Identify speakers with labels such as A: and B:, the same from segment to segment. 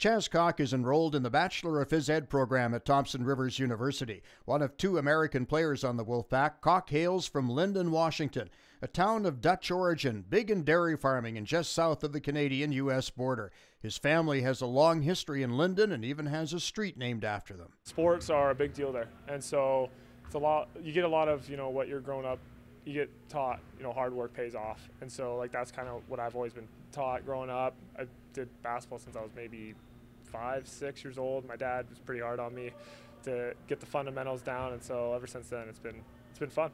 A: Chas Kok is enrolled in the Bachelor of Phys Ed program at Thompson Rivers University. One of two American players on the Wolfpack, Kok hails from Lynden, Washington, a town of Dutch origin, big in dairy farming and just south of the Canadian U.S. border. His family has a long history in Lynden and even has a street named after them.
B: Sports are a big deal there, and so it's a lot. You get a lot of you know what you're growing up. You get taught, you know, hard work pays off, and so like that's kind of what I've always been taught growing up. I did basketball since I was maybe five, six years old. My dad was pretty hard on me to get the fundamentals down, and so ever since then, it's been it's been fun.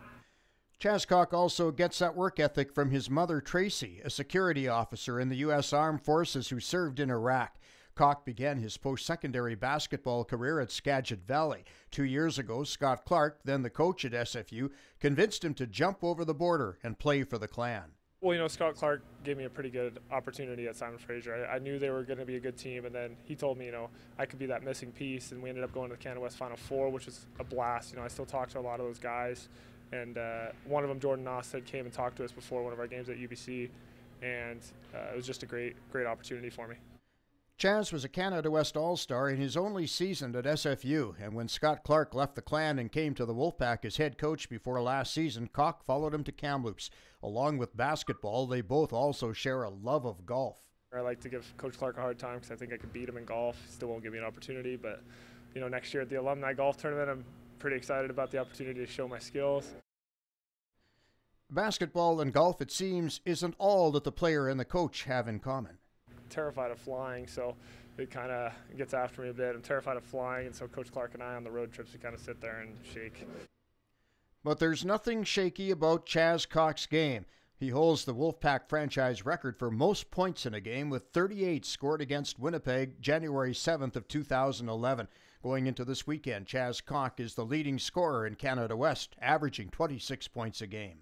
A: Chas Kok also gets that work ethic from his mother, Tracy, a security officer in the U.S. Armed Forces who served in Iraq. Kok began his post secondary basketball career at Skagit Valley. Two years ago, Scott Clark, then the coach at SFU, convinced him to jump over the border and play for the clan.
B: Well, you know, Scott Clark gave me a pretty good opportunity at Simon Fraser. I, I knew they were going to be a good team, and then he told me, you know, I could be that missing piece, and we ended up going to the Canada West Final Four, which was a blast. You know, I still talk to a lot of those guys, and uh, one of them, Jordan Noss, came and talked to us before one of our games at UBC, and uh, it was just a great, great opportunity for me.
A: Chas was a Canada West All Star in his only season at SFU, and when Scott Clark left the clan and came to the Wolfpack as head coach before last season, Kok followed him to Kamloops. Along with basketball, they both also share a love of golf.
B: I like to give Coach Clark a hard time because I think I could beat him in golf. He still won't give me an opportunity, but you know, next year at the alumni golf tournament, I'm pretty excited about the opportunity to show my skills.
A: Basketball and golf, it seems, isn't all that the player and the coach have in common
B: terrified of flying, so it kind of gets after me a bit. I'm terrified of flying, and so Coach Clark and I on the road trips, we kind of sit there and shake.
A: But there's nothing shaky about Chas Kok's game. He holds the Wolfpack franchise record for most points in a game with 38 scored against Winnipeg January 7th of 2011. Going into this weekend, Chas Kok is the leading scorer in Canada West, averaging 26 points a game.